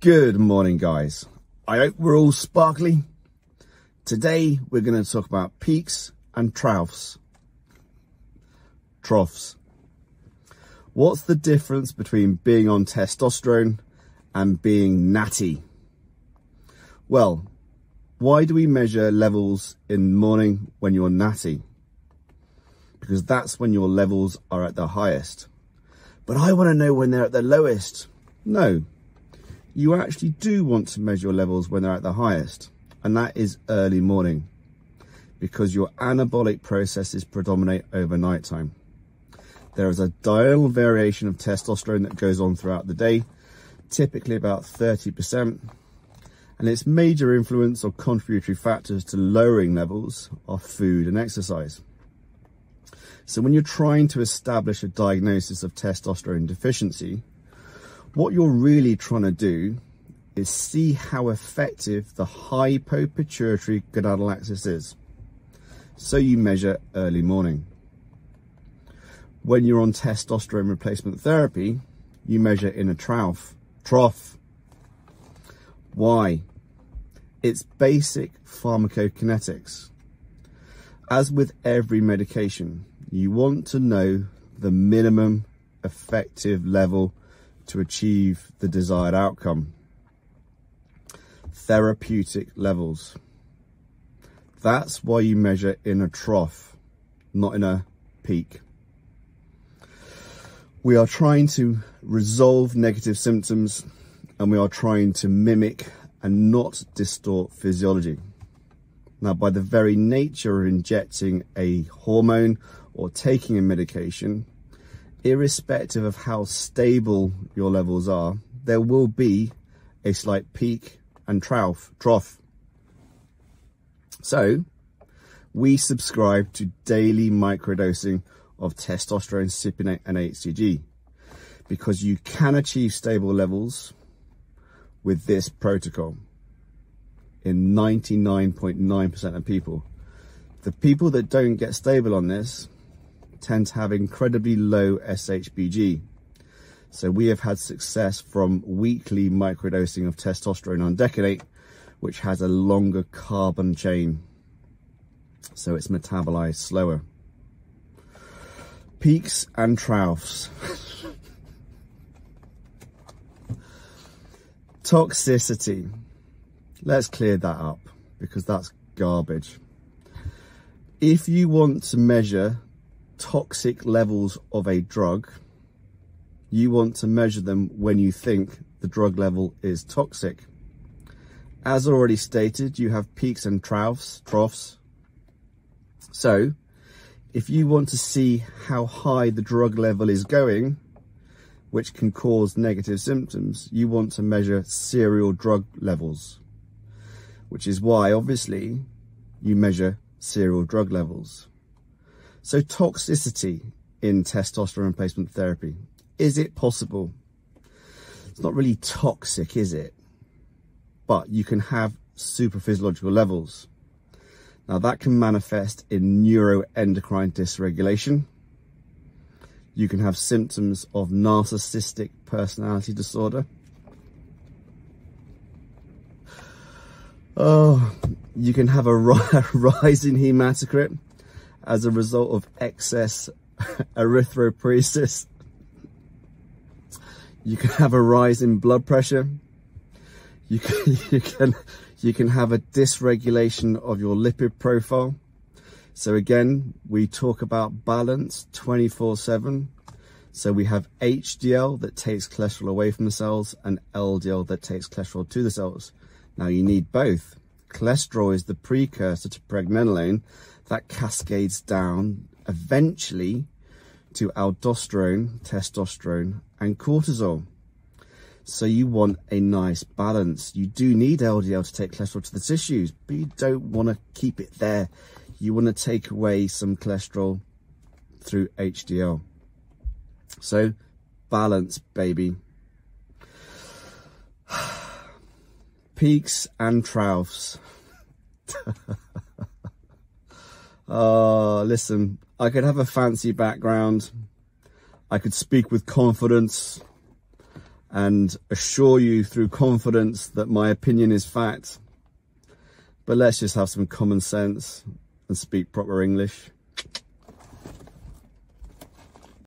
Good morning, guys. I hope we're all sparkly. Today, we're going to talk about peaks and troughs. Troughs. What's the difference between being on testosterone and being natty? Well, why do we measure levels in the morning when you're natty? Because that's when your levels are at the highest. But I want to know when they're at the lowest. No, you actually do want to measure your levels when they're at the highest, and that is early morning because your anabolic processes predominate over nighttime. There is a diurnal variation of testosterone that goes on throughout the day, typically about 30%, and its major influence or contributory factors to lowering levels are food and exercise. So when you're trying to establish a diagnosis of testosterone deficiency, what you're really trying to do is see how effective the hypopituitary gonadal axis is. So you measure early morning. When you're on testosterone replacement therapy, you measure in a trough. Trough. Why? It's basic pharmacokinetics. As with every medication, you want to know the minimum effective level to achieve the desired outcome. Therapeutic levels. That's why you measure in a trough, not in a peak. We are trying to resolve negative symptoms and we are trying to mimic and not distort physiology. Now, by the very nature of injecting a hormone or taking a medication, irrespective of how stable your levels are, there will be a slight peak and trough. trough. So, we subscribe to daily microdosing of testosterone, cypionate, and HCG because you can achieve stable levels with this protocol in 99.9% .9 of people. The people that don't get stable on this tend to have incredibly low SHBG. So we have had success from weekly microdosing of testosterone undecanoate, which has a longer carbon chain. So it's metabolized slower. Peaks and troughs. Toxicity. Let's clear that up because that's garbage. If you want to measure toxic levels of a drug, you want to measure them when you think the drug level is toxic. As already stated, you have peaks and troughs, troughs. So, if you want to see how high the drug level is going, which can cause negative symptoms, you want to measure serial drug levels, which is why, obviously, you measure serial drug levels. So toxicity in testosterone replacement therapy, is it possible? It's not really toxic, is it? But you can have super physiological levels. Now that can manifest in neuroendocrine dysregulation. You can have symptoms of narcissistic personality disorder. Oh, you can have a rise in hematocrit as a result of excess erythropoiesis. You can have a rise in blood pressure. You can, you can, you can have a dysregulation of your lipid profile. So again, we talk about balance 24 seven. So we have HDL that takes cholesterol away from the cells and LDL that takes cholesterol to the cells. Now you need both. Cholesterol is the precursor to pregnenolone that cascades down eventually to aldosterone, testosterone, and cortisol. So you want a nice balance. You do need LDL to take cholesterol to the tissues, but you don't want to keep it there. You want to take away some cholesterol through HDL. So balance, baby. Peaks and troughs. Oh, listen, I could have a fancy background. I could speak with confidence. and assure you through confidence that my opinion is fact. But let's just have some common sense and speak proper English.